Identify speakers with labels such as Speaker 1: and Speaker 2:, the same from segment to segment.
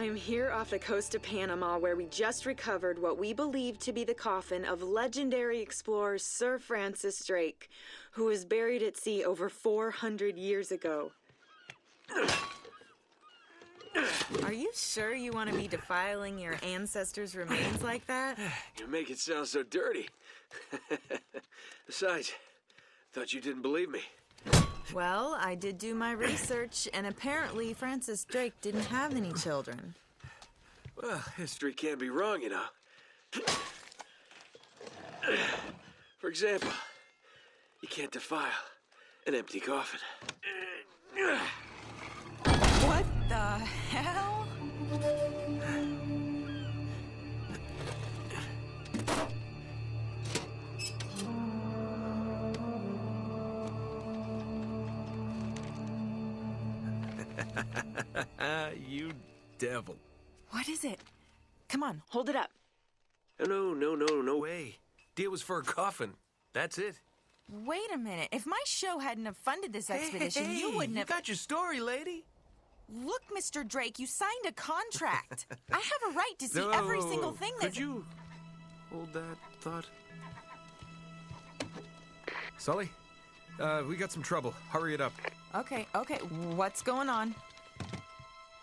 Speaker 1: I'm here off the coast of Panama where we just recovered what we believe to be the coffin of legendary explorer Sir Francis Drake, who was buried at sea over 400 years ago. Are you sure you want to be defiling your ancestors' remains like that?
Speaker 2: You make it sound so dirty. Besides, thought you didn't believe me.
Speaker 1: Well, I did do my research, and apparently Francis Drake didn't have any children.
Speaker 2: Well, history can't be wrong, you know. For example, you can't defile an empty coffin.
Speaker 1: What the hell?
Speaker 2: you devil.
Speaker 1: What is it? Come on, hold it up.
Speaker 2: No, no, no, no way. Deal was for a coffin. That's it.
Speaker 1: Wait a minute. If my show hadn't have funded this expedition,
Speaker 2: hey,
Speaker 1: you wouldn't
Speaker 2: you
Speaker 1: have.
Speaker 2: got your story, lady.
Speaker 1: Look, Mr. Drake, you signed a contract. I have a right to see
Speaker 2: No,
Speaker 1: every single thing
Speaker 2: Could
Speaker 1: that's.
Speaker 2: you hold that thought?
Speaker 3: Sully, uh, we got some trouble. Hurry it up.
Speaker 1: Okay, okay. What's going on?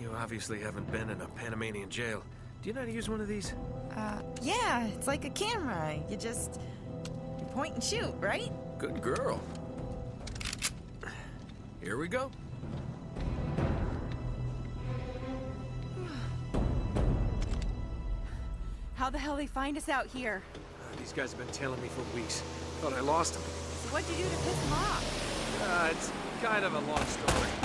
Speaker 2: You obviously haven't been in a Panamanian jail. Do you know how to use one of these?
Speaker 1: Uh, yeah, it's like a camera. You just you point and shoot, right?
Speaker 2: Good girl. Here we go.
Speaker 4: How the hell they find us out here?
Speaker 2: Uh, these guys have been tailing me for weeks. Thought I lost them.
Speaker 4: What'd you do to piss them off?
Speaker 2: Uh, it's kind of a long story.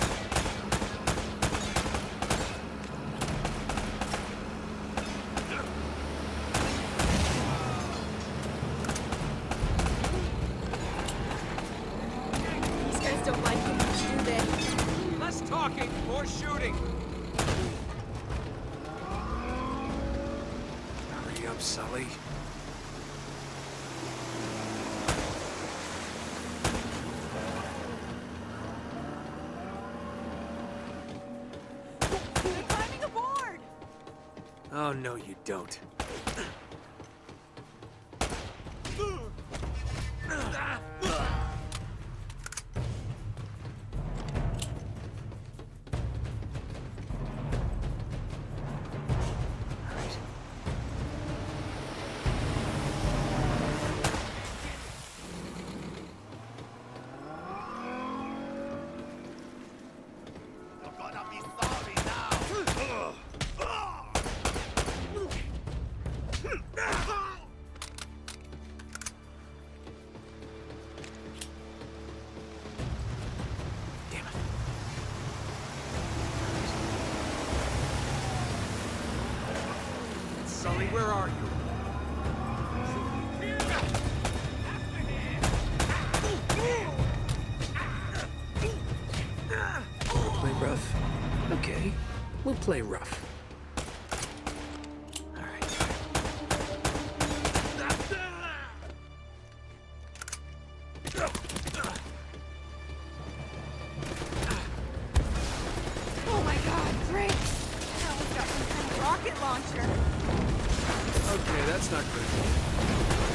Speaker 4: They?
Speaker 2: Talking, more shooting. Hurry up, Sully.
Speaker 4: They're climbing aboard!
Speaker 2: Oh, no, you don't. That's not good.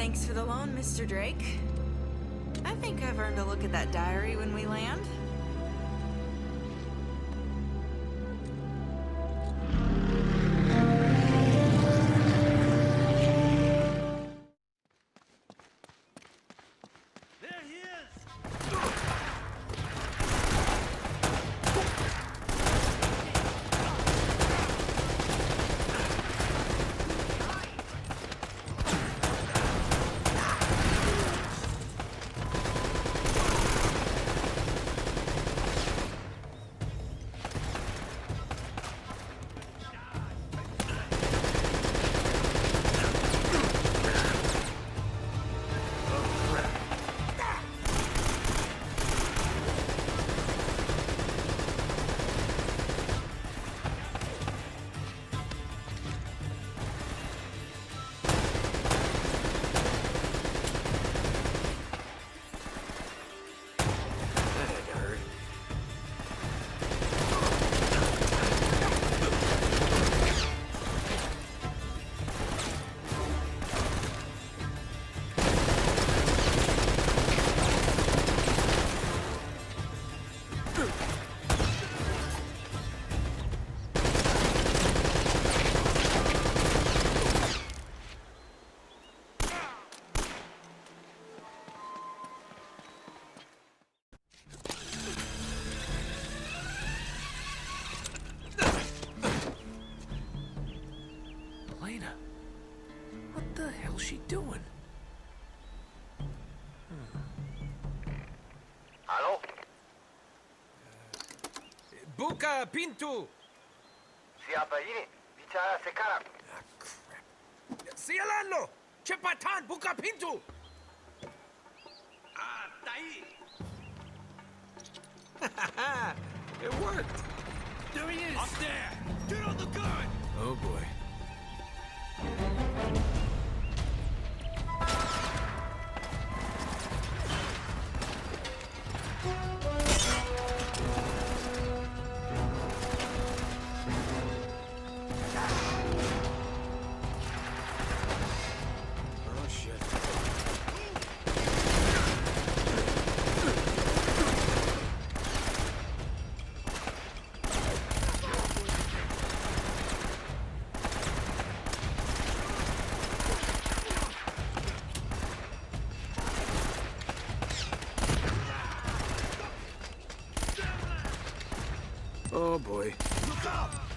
Speaker 1: Thanks for the loan, Mr. Drake. I think I've earned a look at that diary when we land.
Speaker 2: Hell's she doing?
Speaker 5: Halo?
Speaker 2: Buka Pintu!
Speaker 5: Siapa ini? Bicara sekarang.
Speaker 2: Ah, crap. Sialano! Cepatan, buka pintu!
Speaker 5: Ah, tai.
Speaker 2: it worked!
Speaker 5: There he is. Up there. Get on the gun.
Speaker 2: Oh boy. Oh boy.
Speaker 5: He's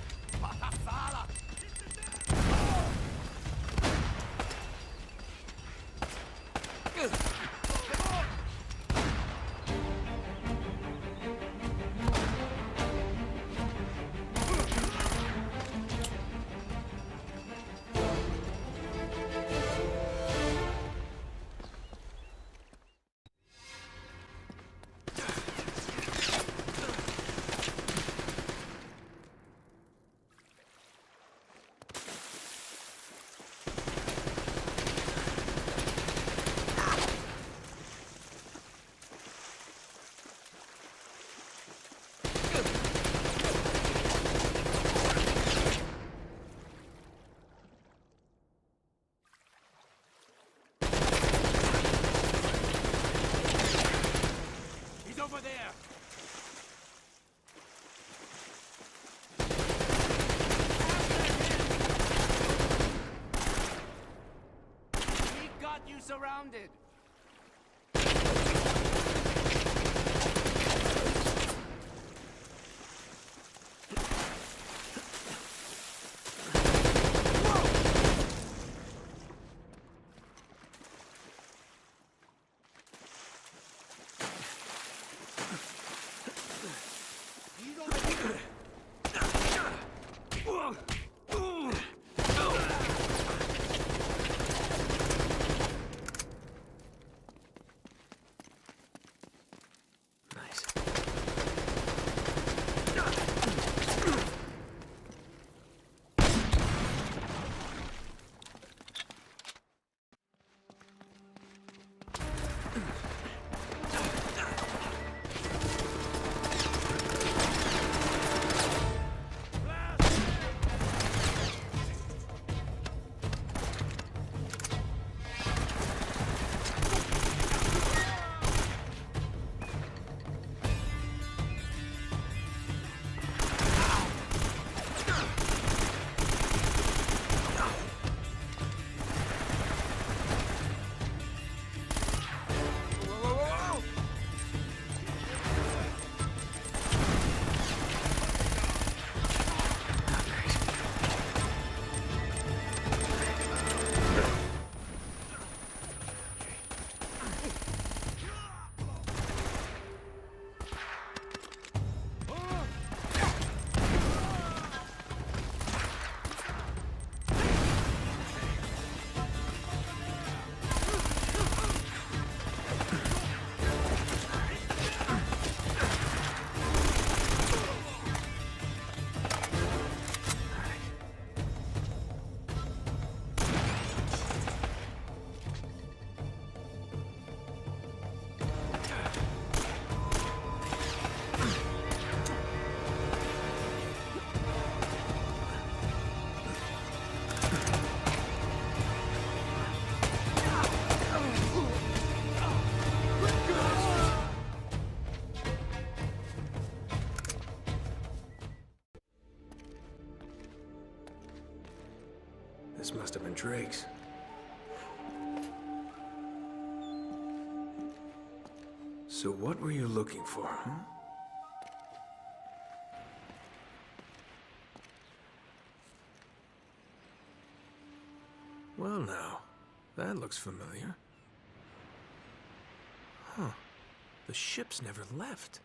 Speaker 5: surrounded.
Speaker 6: So what were you looking for, huh? Well now, that looks familiar. Huh. The ship's never left.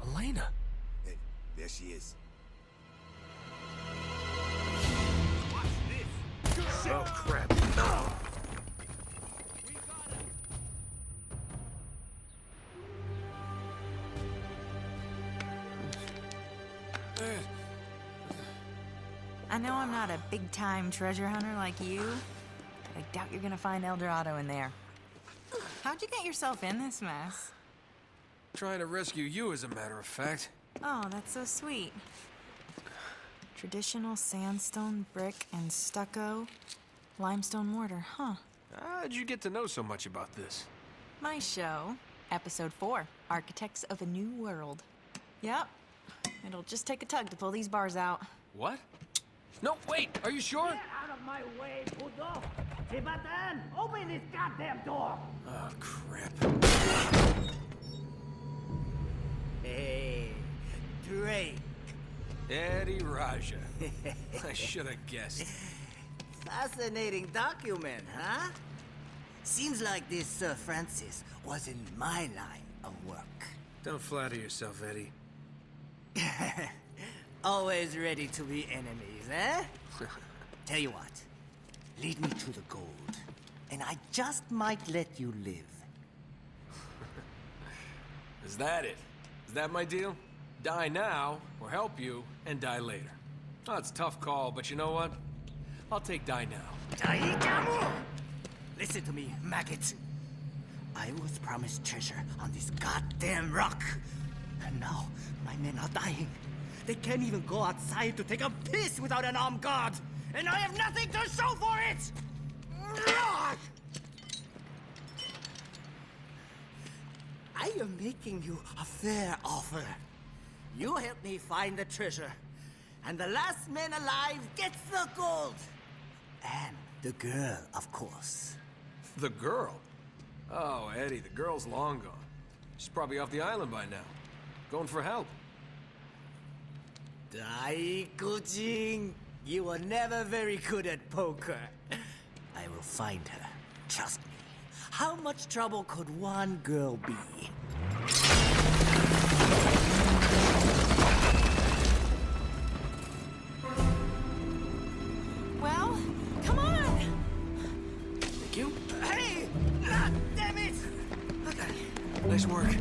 Speaker 6: Elena.
Speaker 7: Hey, there she is.
Speaker 6: Oh, crap.
Speaker 1: I know I'm not a big time treasure hunter like you, but I doubt you're gonna find El Dorado in there. How'd you get yourself in this mess?
Speaker 2: Trying to rescue you, as a matter of fact.
Speaker 1: Oh, that's so sweet. Traditional sandstone, brick, and stucco. Limestone mortar, huh?
Speaker 2: How'd you get to know so much about this?
Speaker 1: My show, episode four Architects of a New World. Yep. It'll just take a tug to pull these bars out.
Speaker 2: What? No, wait, are you sure?
Speaker 5: Get out of my way, puto! Tibatan, open this goddamn door!
Speaker 2: Oh, crap.
Speaker 5: Hey, Drake.
Speaker 2: Eddy Raja. I should have guessed.
Speaker 5: Fascinating document, huh? Seems like this Sir Francis was in my line of work.
Speaker 6: Don't flatter yourself, Eddy.
Speaker 5: Always ready to be enemies, eh? Tell you what, lead me to the gold, and I just might let you live.
Speaker 2: Is that it? Is that my deal? Die now, or help you, and die later. Oh, a tough call, but you know what? I'll take die now.
Speaker 5: Die Taikamu! Listen to me, maggot. I was promised treasure on this goddamn rock. And now my men are dying. They can't even go outside to take a piss without an armed guard. And I have nothing to show for it! I am making you a fair offer. You help me find the treasure, and the last man alive gets the gold. And the girl, of course.
Speaker 2: The girl? Oh, Eddy, the girl's long gone. She's probably off the island by now. Going for help.
Speaker 5: Daikujin, you were never very good at poker. I will find her. Trust me. How much trouble could one girl be?
Speaker 1: Well, come on!
Speaker 2: Thank you.
Speaker 5: Hey! Ah, damn it!
Speaker 2: Nice work.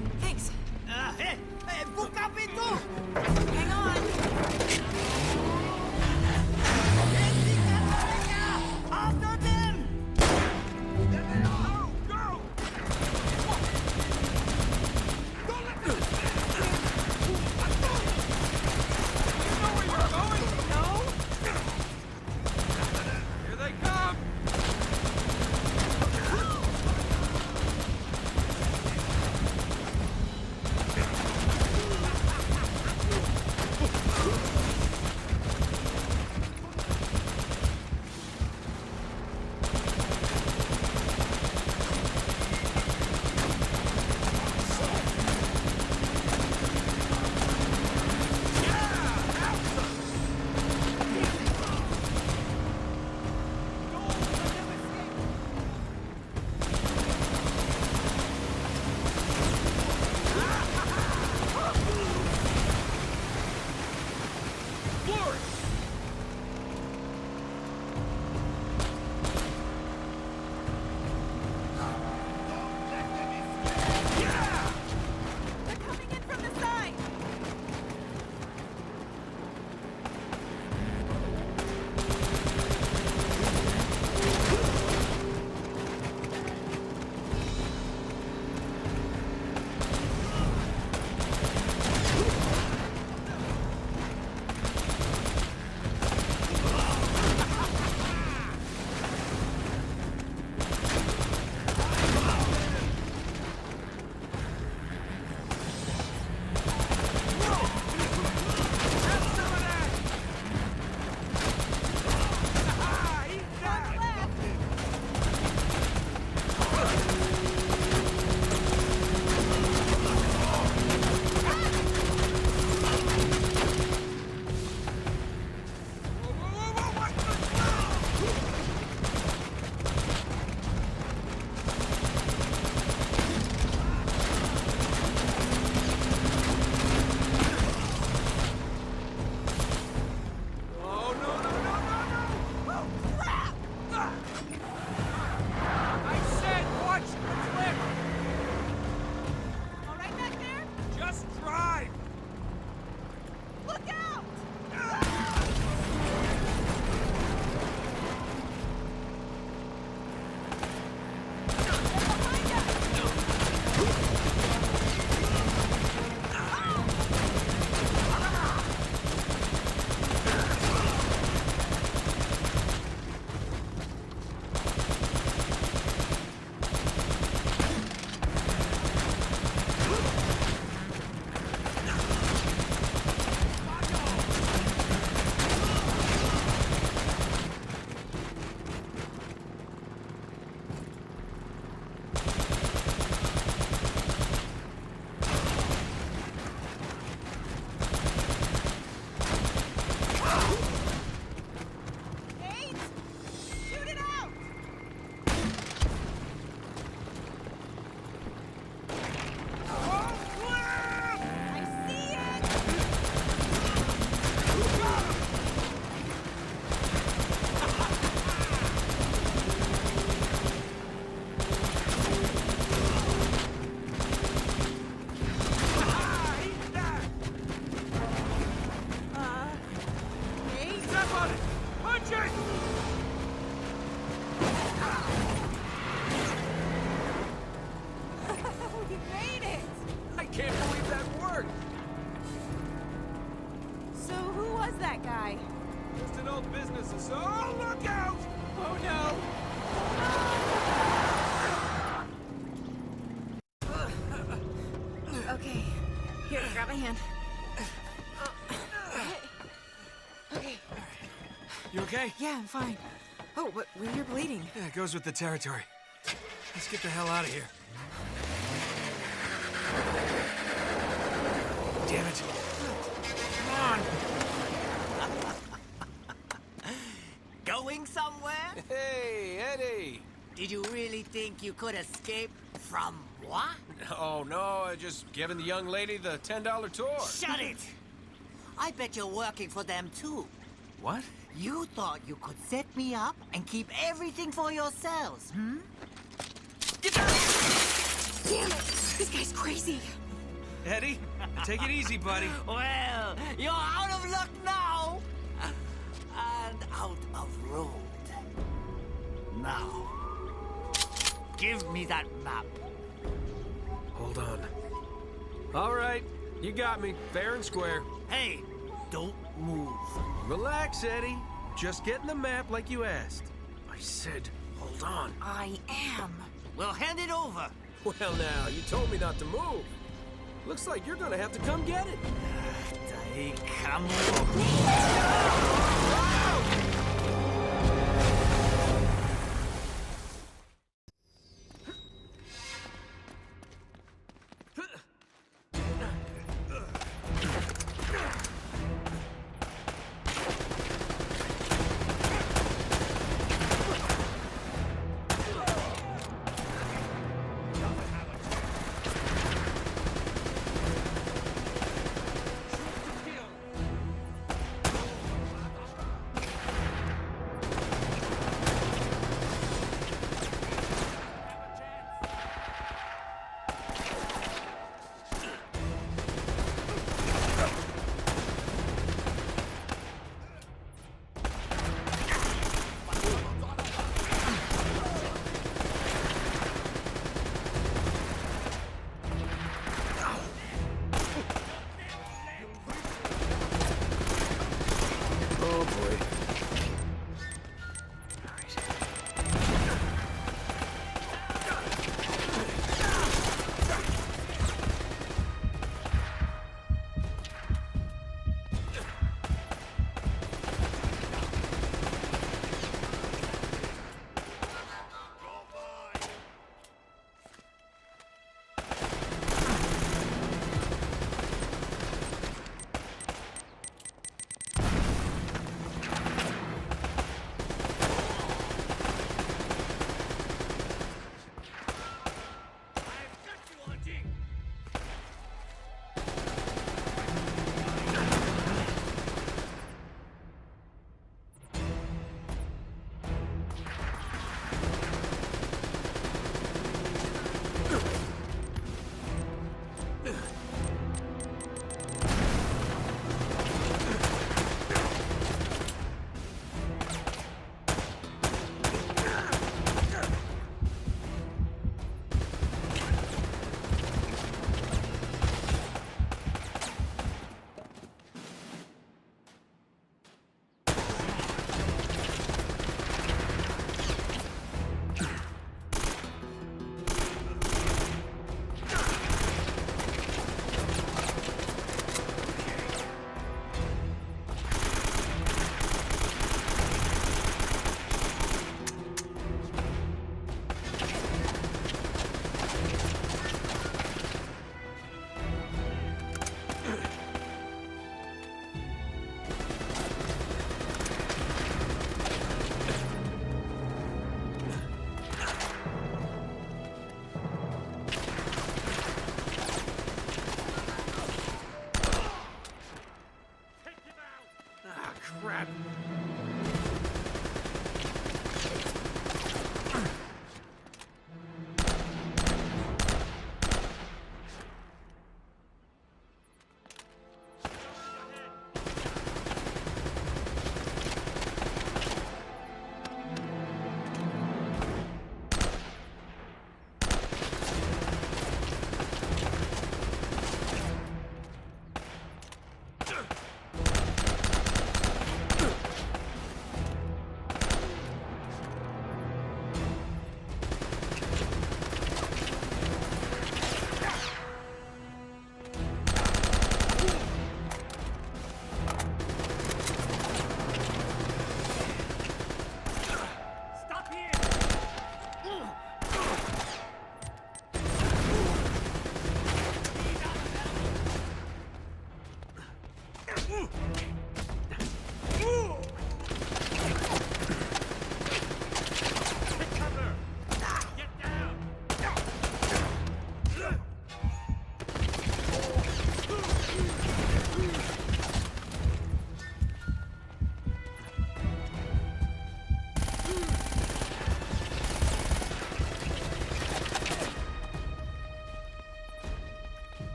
Speaker 1: Okay? Yeah, I'm fine. Oh, but when you're bleeding.
Speaker 2: Yeah, it goes with the territory. Let's get the hell out of here. Damn it. Come on.
Speaker 5: Going somewhere?
Speaker 2: Hey, Eddy.
Speaker 5: Did you really think you could escape from what?
Speaker 2: Oh, no, I just giving the young lady the $10 tour.
Speaker 5: Shut it! I bet you're working for them too.
Speaker 2: What?
Speaker 5: You thought you could set me up and keep everything for yourselves, hmm?
Speaker 8: Damn it! This guy's crazy.
Speaker 2: Eddy, take it easy, buddy.
Speaker 5: Well, you're out of luck now! And out of road. Now, give me that map.
Speaker 2: Hold on. All right, you got me, fair and square.
Speaker 5: Hey, don't move.
Speaker 2: Relax, Eddy. Just getting the map like you asked. I said, hold on.
Speaker 1: I am.
Speaker 5: Well, hand it over.
Speaker 2: Well, now, you told me not to move. Looks like you're gonna have to come get it.
Speaker 5: Dai, camo.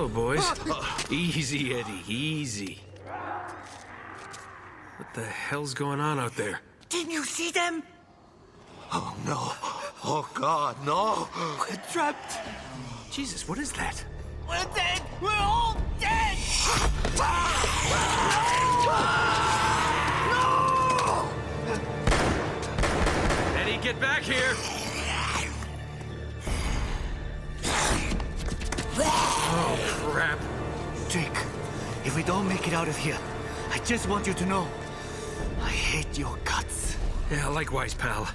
Speaker 2: Hello, boys. easy, Eddy, easy. What the hell's going on out there?
Speaker 5: Didn't you see them?
Speaker 9: Oh, no. Oh, God, no.
Speaker 5: We're trapped.
Speaker 2: Jesus, what is that?
Speaker 5: We're dead. We're all dead.
Speaker 2: Eddy, get back here!
Speaker 5: It out of here, I just want you to know I hate your guts.
Speaker 2: Yeah, likewise, pal.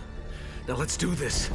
Speaker 2: Now let's do this.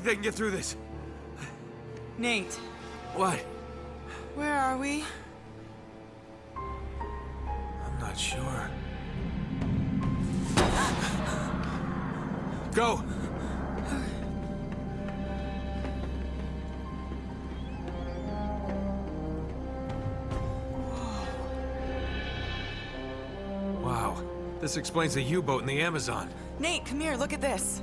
Speaker 10: Think they can get through this.
Speaker 1: Nate,
Speaker 10: What?
Speaker 1: where are we?
Speaker 10: I'm not sure. Go! Wow. This explains the U-boat in the Amazon.
Speaker 1: Nate, come here, look at this.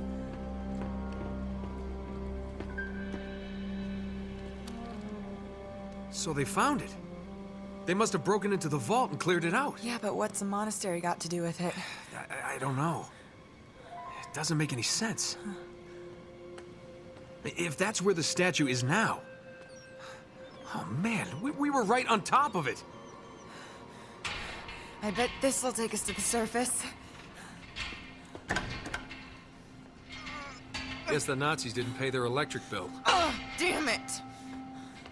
Speaker 2: So they found it. They must have broken into the vault and cleared it out.
Speaker 1: Yeah, but what's the monastery got to do with it?
Speaker 2: I, I don't know. It doesn't make any sense. If that's where the statue is now. Oh man, we, we were right on top of it.
Speaker 1: I bet this will take us to the surface.
Speaker 2: Guess the Nazis didn't pay their electric bill.
Speaker 1: Oh, damn it!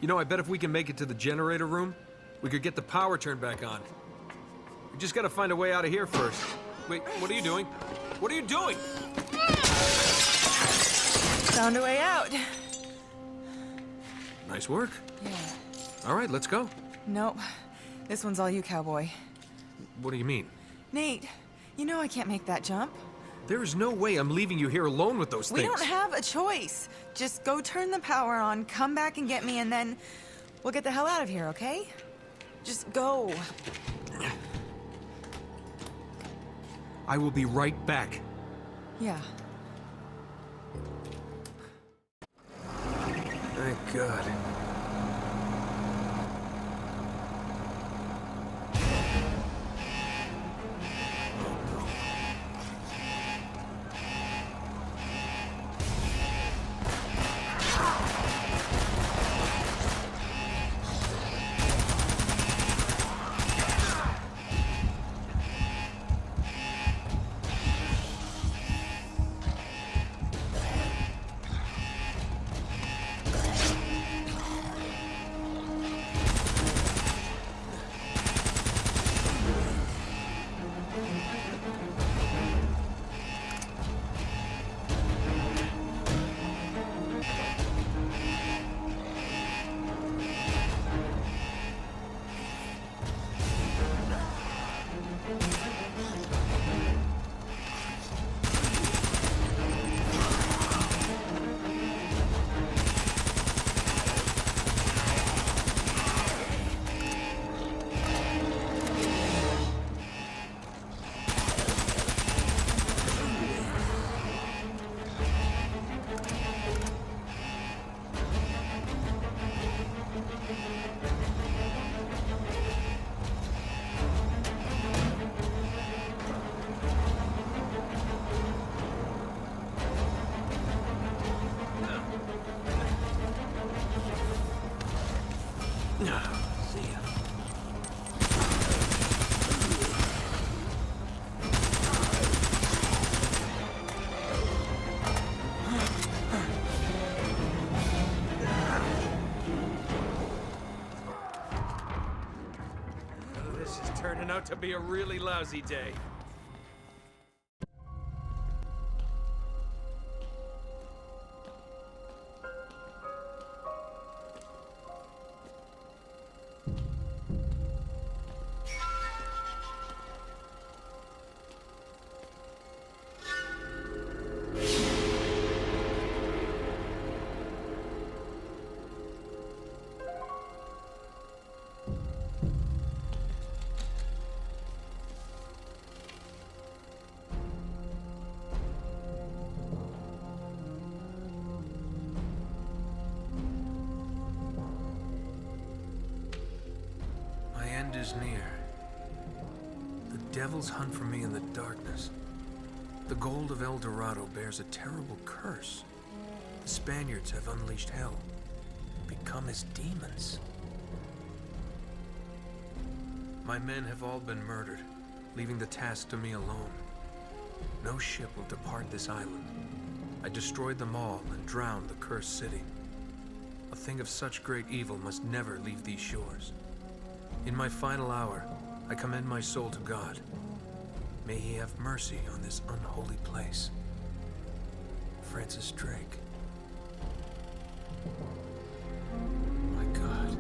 Speaker 2: You know, I bet if we can make it to the generator room, we could get the power turned back on. We just gotta find a way out of here first. Wait, what are you doing? What are you doing?
Speaker 1: Found a way out.
Speaker 2: Nice work.
Speaker 1: Yeah.
Speaker 2: All right, let's go.
Speaker 1: Nope. This one's all you, cowboy.
Speaker 2: What do you mean?
Speaker 1: Nate, you know I can't make that jump.
Speaker 2: There is no way I'm leaving you here alone with those
Speaker 1: We
Speaker 2: things.
Speaker 1: We don't have a choice. Just go turn the power on, come back and get me, and then we'll get the hell out of here, okay? Just go.
Speaker 2: I will be right back.
Speaker 1: Yeah.
Speaker 2: Thank God. To be a really lousy day. Is near. The devils hunt for me in the darkness. The gold of El Dorado bears a terrible curse. The Spaniards have unleashed hell, become as demons. My men have all been murdered, leaving the task to me alone. No ship will depart this island. I destroyed them all and drowned the cursed city. A thing of such great evil must never leave these shores. In my final hour, I commend my soul to God. May he have mercy on this unholy place. Francis Drake. My God.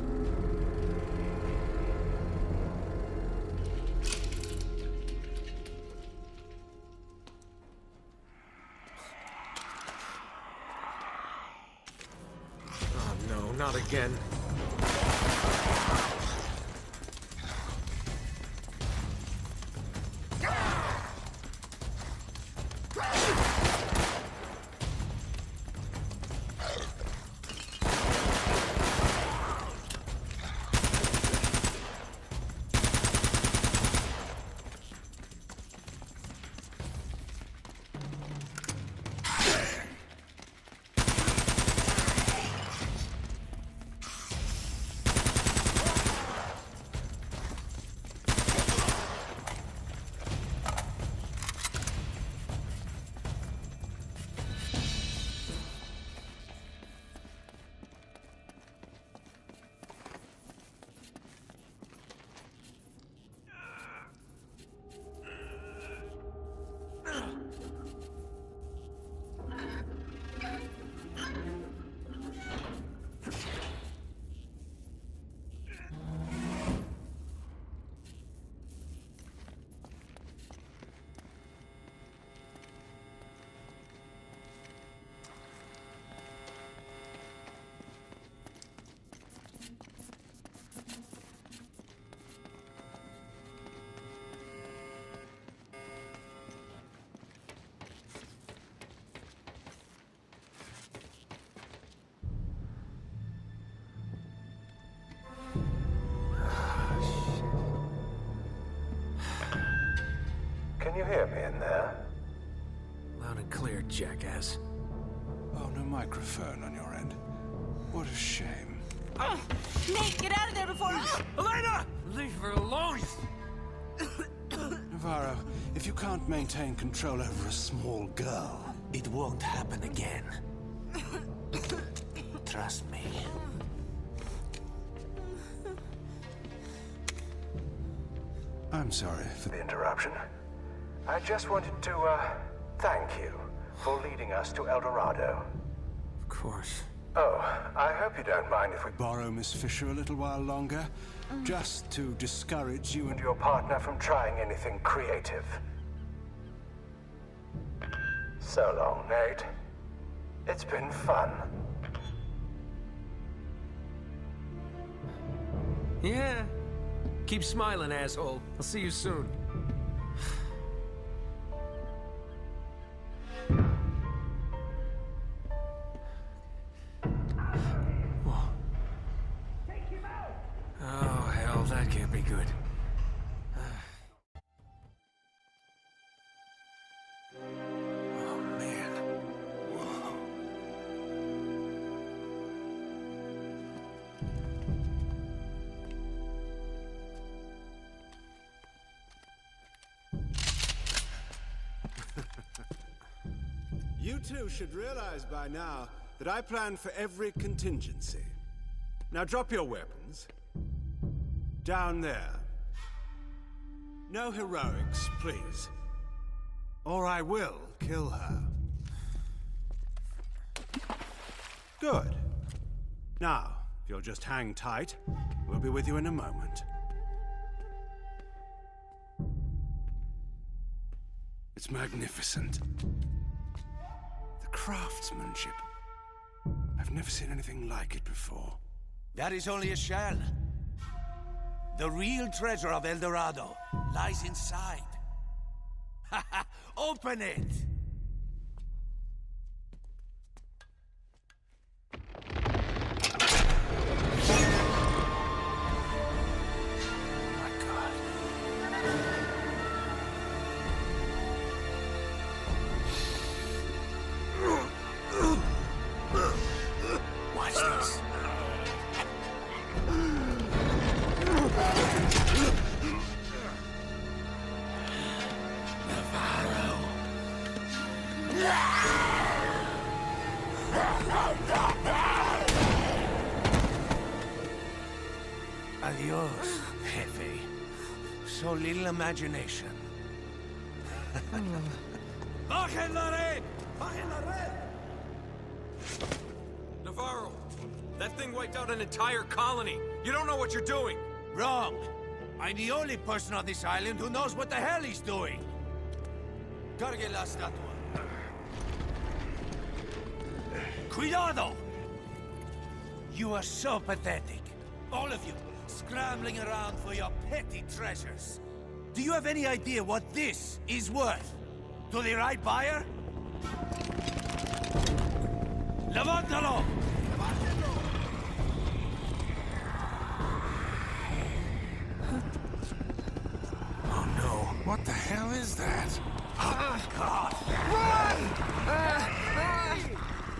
Speaker 2: Oh no, not again.
Speaker 11: Can you hear me in there?
Speaker 2: Loud and clear, jackass.
Speaker 12: Oh, no microphone on your end. What a shame.
Speaker 1: Oh, Nate, get out of there before... Ah!
Speaker 2: Elena! Leave her alone!
Speaker 12: Navarro, if you can't maintain control over a small girl,
Speaker 5: It won't happen again. Trust me.
Speaker 12: I'm sorry for
Speaker 11: The interruption. I just wanted to, uh, thank you for leading us to El Dorado.
Speaker 2: Of course.
Speaker 11: Oh, I hope you don't mind if we
Speaker 12: borrow Miss Fisher a little while longer, just to discourage you
Speaker 11: and
Speaker 12: and
Speaker 11: your partner from trying anything creative. So long, Nate. It's been fun.
Speaker 2: Yeah. Keep smiling, asshole. I'll see you soon. Good. Oh.
Speaker 12: You two should realize by now that I plan for every contingency. Now drop your weapons. Down there. No heroics, please. Or I will kill her. Good. Now, if you'll just hang tight, we'll be with you in a moment. It's magnificent. The craftsmanship. I've never seen anything like it before.
Speaker 5: That is only a shell. The real treasure of El Dorado lies inside. Open it! Imagination. ¡Bajen la red! ¡Bajen la red!
Speaker 13: Navarro, that thing wiped out an entire colony. You don't know what you're doing.
Speaker 5: Wrong. I'm the only person on this island who knows what the hell he's doing. Cargue la estatua. Cuidado! You are so pathetic. All of you, scrambling around for your petty treasures. Do you have any idea what this is worth? To the right buyer? Levántalo!
Speaker 2: Oh, no.
Speaker 14: What the hell is that? Ah, Run!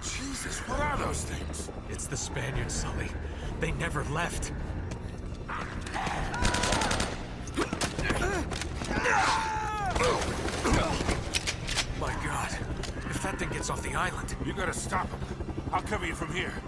Speaker 14: Jesus, what are those things?
Speaker 2: It's the Spaniards, Sully. They never left. My God. If that thing gets off the island...
Speaker 14: You gotta stop him. You from here.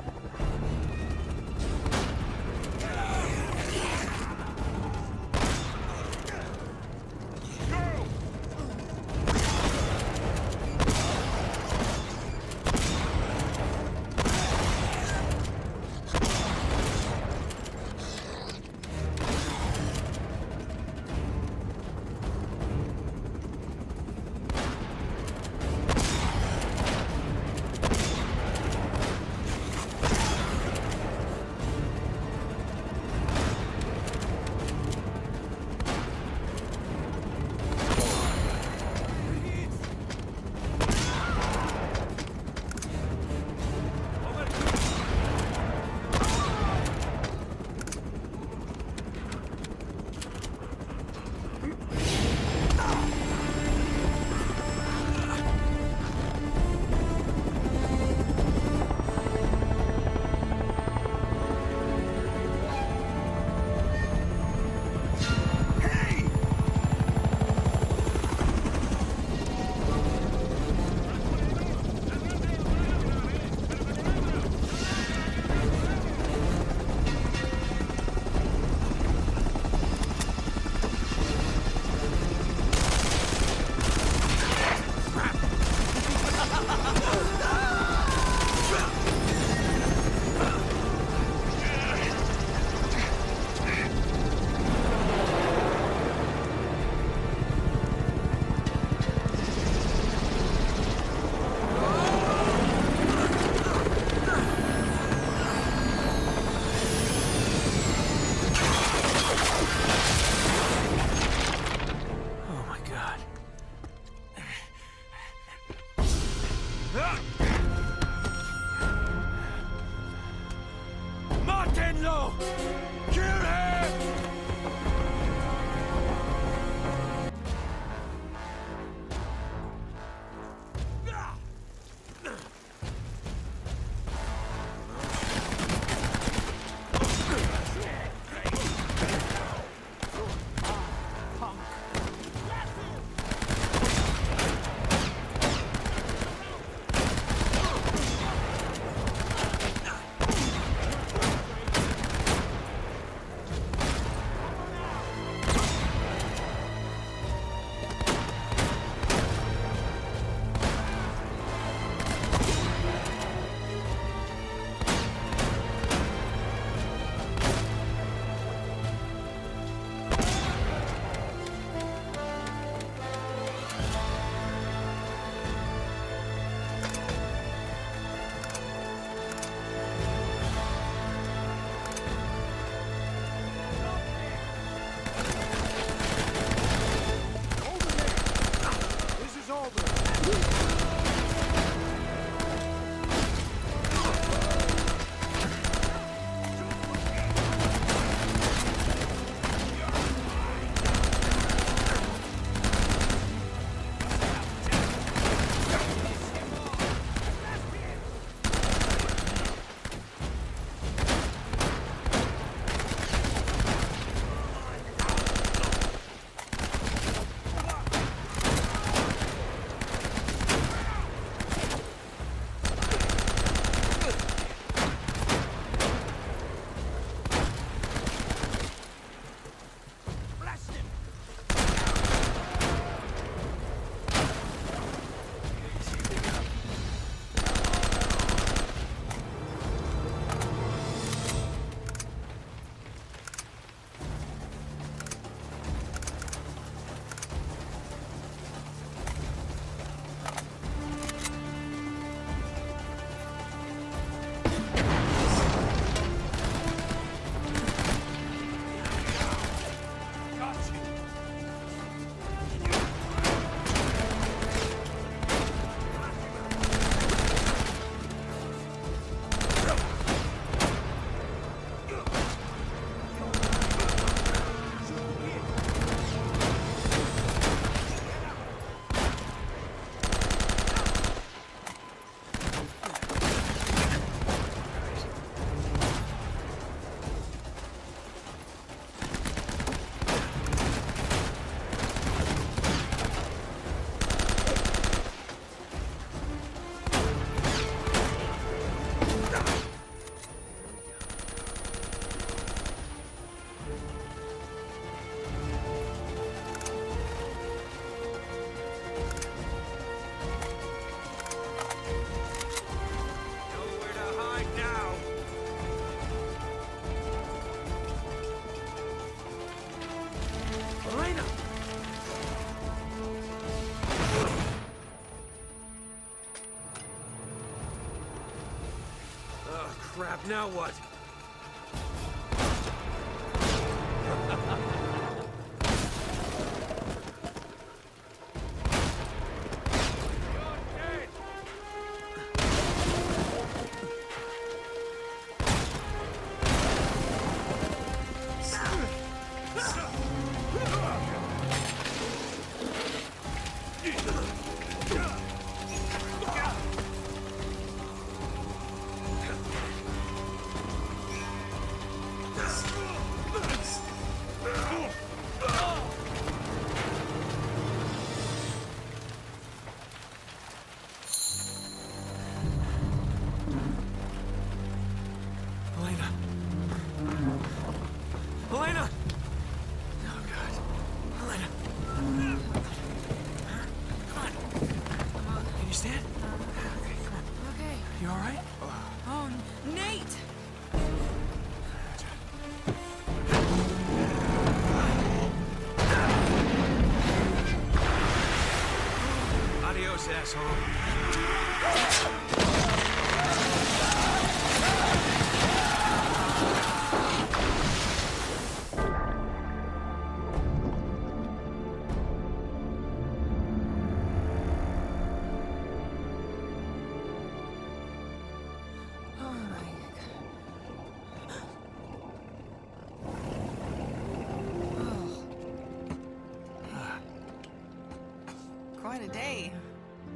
Speaker 2: Now what?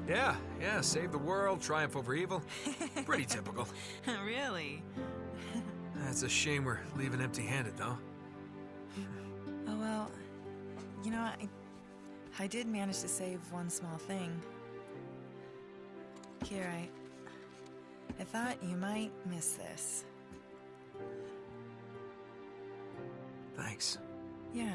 Speaker 2: Yeah, yeah, save the world, triumph over evil. Pretty typical.
Speaker 1: really?
Speaker 2: It's a shame we're leaving empty-handed, though.
Speaker 1: Oh well, you know, I, I did manage to save one small thing. Here, I, I thought you might miss this.
Speaker 2: Thanks.
Speaker 1: Yeah.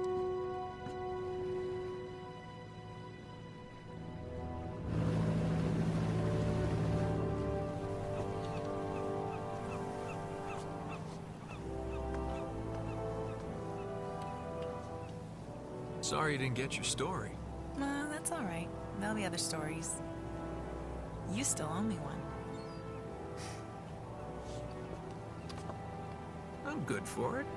Speaker 2: Sorry you didn't get your story.
Speaker 1: Uh, that's all right. There'll be other stories. You still owe me one.
Speaker 2: I'm good for it.